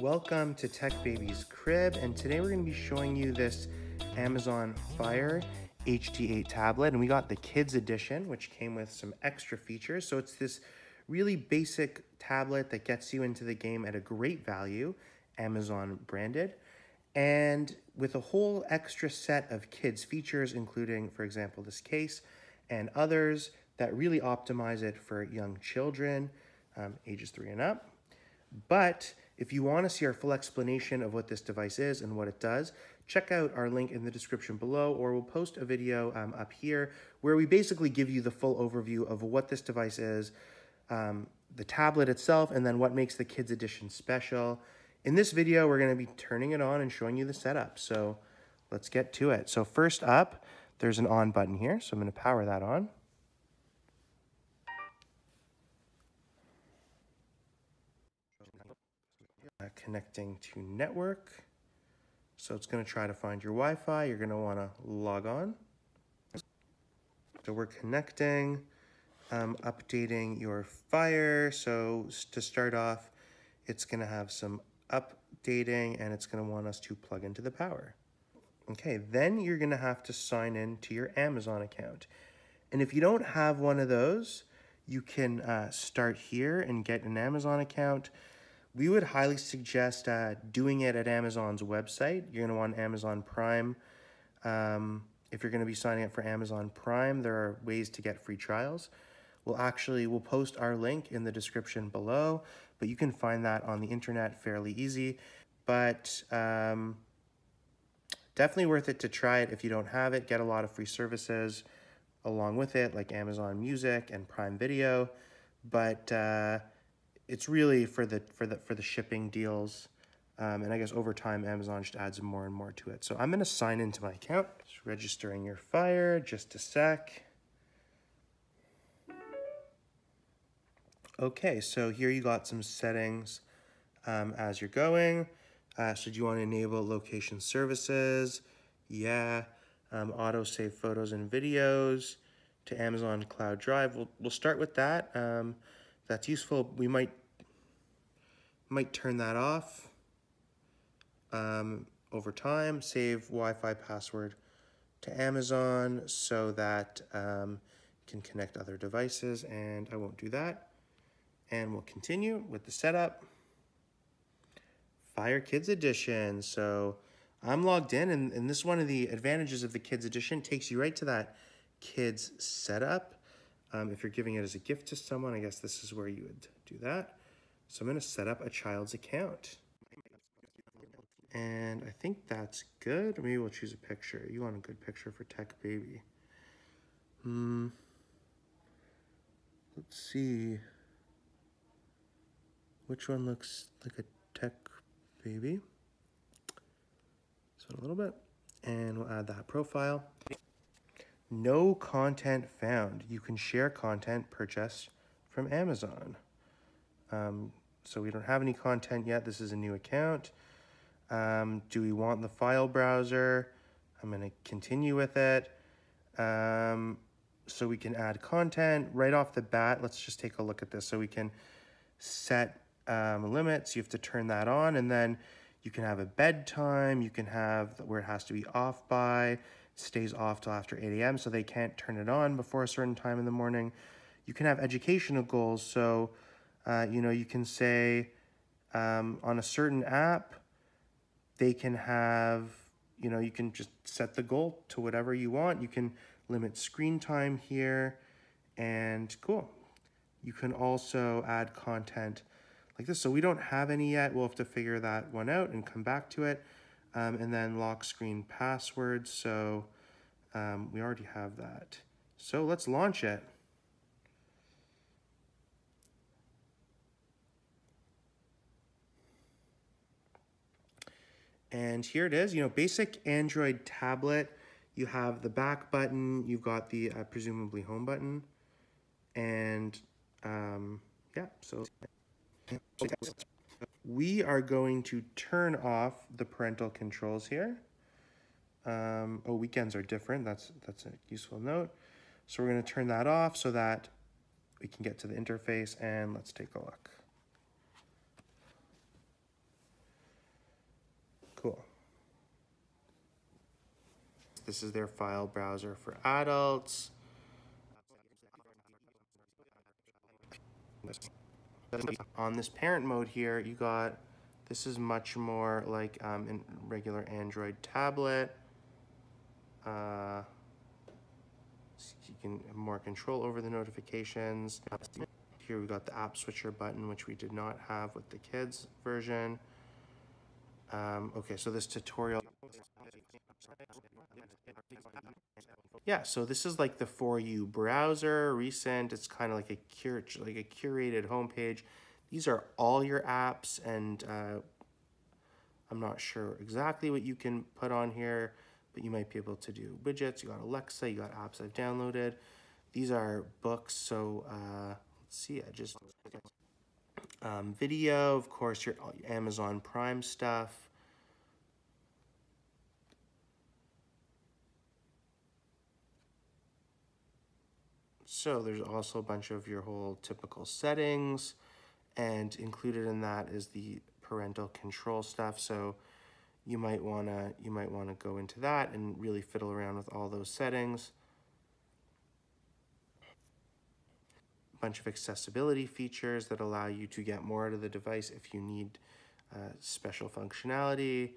Welcome to Tech Baby's Crib, and today we're going to be showing you this Amazon Fire HD8 tablet, and we got the Kids Edition, which came with some extra features. So it's this really basic tablet that gets you into the game at a great value, Amazon branded, and with a whole extra set of kids features, including, for example, this case and others that really optimize it for young children, um, ages three and up. But if you want to see our full explanation of what this device is and what it does, check out our link in the description below, or we'll post a video um, up here where we basically give you the full overview of what this device is, um, the tablet itself, and then what makes the Kids Edition special. In this video, we're going to be turning it on and showing you the setup. So let's get to it. So first up, there's an on button here. So I'm going to power that on. Uh, connecting to network. So it's going to try to find your Wi-Fi. You're going to want to log on. So we're connecting, um, updating your Fire. So to start off, it's going to have some updating and it's going to want us to plug into the power. Okay, then you're going to have to sign in to your Amazon account. And if you don't have one of those, you can uh, start here and get an Amazon account we would highly suggest uh, doing it at Amazon's website. You're going to want Amazon Prime. Um, if you're going to be signing up for Amazon Prime, there are ways to get free trials. We'll actually, we'll post our link in the description below, but you can find that on the internet fairly easy. But um, definitely worth it to try it if you don't have it. Get a lot of free services along with it, like Amazon Music and Prime Video. But uh, it's really for the for the for the shipping deals. Um, and I guess over time, Amazon just adds more and more to it. So I'm going to sign into my account. Just registering your fire, just a sec. Okay, so here you got some settings um, as you're going. Uh, so do you want to enable location services? Yeah. Um, auto save photos and videos to Amazon Cloud Drive. We'll, we'll start with that. Um, that's useful. We might might turn that off um, over time. Save Wi-Fi password to Amazon so that um, can connect other devices and I won't do that. And we'll continue with the setup. Fire Kids Edition. So I'm logged in and, and this is one of the advantages of the Kids Edition. takes you right to that kids setup. Um, if you're giving it as a gift to someone, I guess this is where you would do that. So I'm going to set up a child's account. And I think that's good. Maybe we'll choose a picture. You want a good picture for Tech Baby. Hmm. Let's see. Which one looks like a Tech Baby? So a little bit. And we'll add that profile. No content found. You can share content purchased from Amazon. Um, so we don't have any content yet. This is a new account. Um, do we want the file browser? I'm going to continue with it. Um, so we can add content right off the bat. Let's just take a look at this. So we can set um, limits. You have to turn that on and then you can have a bedtime. You can have where it has to be off by stays off till after 8 a.m. so they can't turn it on before a certain time in the morning. You can have educational goals. So, uh, you know, you can say um, on a certain app, they can have, you know, you can just set the goal to whatever you want. You can limit screen time here and cool. You can also add content like this. So we don't have any yet. We'll have to figure that one out and come back to it um, and then lock screen password. So um, we already have that. So let's launch it. And here it is, you know, basic Android tablet. You have the back button, you've got the uh, presumably home button. And um, yeah, so we are going to turn off the parental controls here. Um, oh, weekends are different. That's, that's a useful note. So we're going to turn that off so that we can get to the interface and let's take a look. Cool. This is their file browser for adults. On this parent mode here, you got, this is much more like um, regular Android tablet. Uh, you can have more control over the notifications. Here we got the app switcher button, which we did not have with the kids version. Um, okay, so this tutorial. Yeah, so this is like the For You browser, recent. It's kind of like a cur like a curated homepage. These are all your apps, and uh, I'm not sure exactly what you can put on here, but you might be able to do widgets. You got Alexa, you got apps I've downloaded. These are books, so uh, let's see, I just um, video, of course, your Amazon Prime stuff. So there's also a bunch of your whole typical settings and included in that is the parental control stuff. So you might wanna you might wanna go into that and really fiddle around with all those settings. A bunch of accessibility features that allow you to get more out of the device if you need uh, special functionality.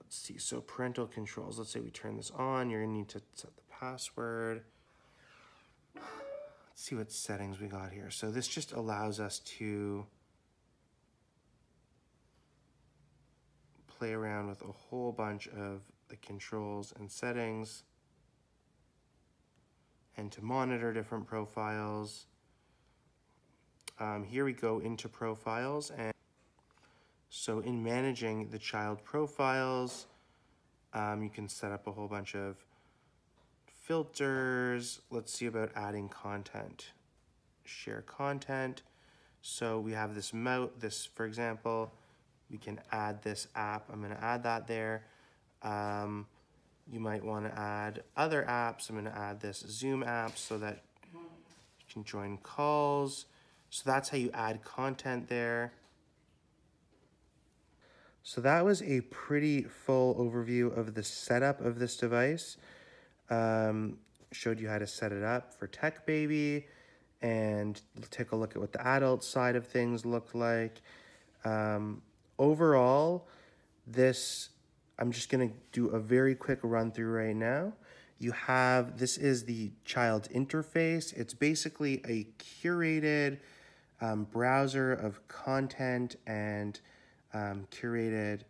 Let's see, so parental controls, let's say we turn this on, you're gonna need to set the password. Let's see what settings we got here. So this just allows us to play around with a whole bunch of the controls and settings and to monitor different profiles. Um, here we go into profiles and so in managing the child profiles, um, you can set up a whole bunch of filters. Let's see about adding content. Share content. So we have this mouse, this, for example, we can add this app. I'm gonna add that there. Um, you might wanna add other apps. I'm gonna add this Zoom app so that you can join calls. So that's how you add content there. So that was a pretty full overview of the setup of this device. Um, showed you how to set it up for Tech Baby and take a look at what the adult side of things look like. Um, overall, this, I'm just going to do a very quick run through right now. You have, this is the child interface. It's basically a curated um, browser of content and um, curated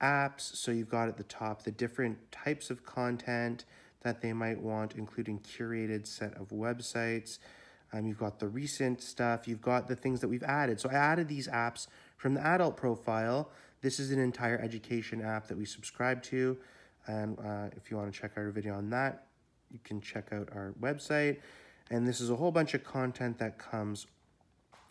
apps. So you've got at the top the different types of content that they might want, including curated set of websites. Um, you've got the recent stuff. You've got the things that we've added. So I added these apps from the adult profile. This is an entire education app that we subscribe to. And uh, if you want to check out our video on that, you can check out our website. And this is a whole bunch of content that comes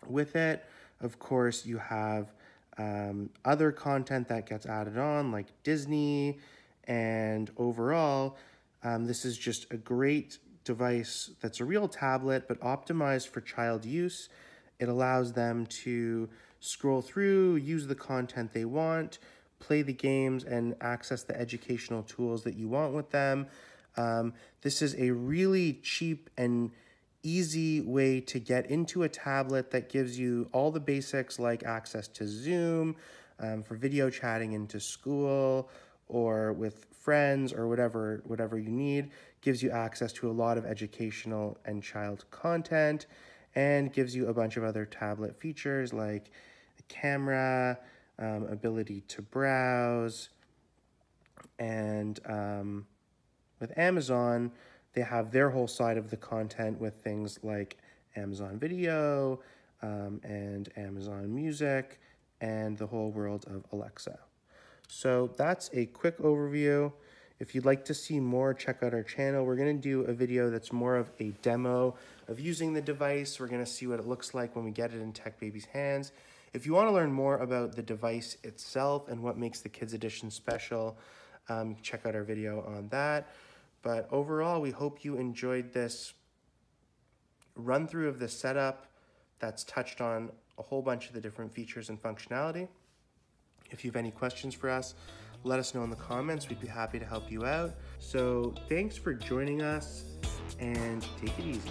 with it. Of course, you have um, other content that gets added on, like Disney, and overall, um, this is just a great device that's a real tablet, but optimized for child use. It allows them to scroll through, use the content they want, play the games, and access the educational tools that you want with them. Um, this is a really cheap and easy way to get into a tablet that gives you all the basics like access to Zoom um, for video chatting into school or with friends or whatever whatever you need gives you access to a lot of educational and child content and gives you a bunch of other tablet features like the camera um, ability to browse and um, with Amazon they have their whole side of the content with things like Amazon Video um, and Amazon Music and the whole world of Alexa. So that's a quick overview. If you'd like to see more, check out our channel. We're going to do a video that's more of a demo of using the device. We're going to see what it looks like when we get it in Tech Baby's hands. If you want to learn more about the device itself and what makes the Kids Edition special, um, check out our video on that. But overall, we hope you enjoyed this run through of the setup that's touched on a whole bunch of the different features and functionality. If you have any questions for us, let us know in the comments. We'd be happy to help you out. So thanks for joining us and take it easy.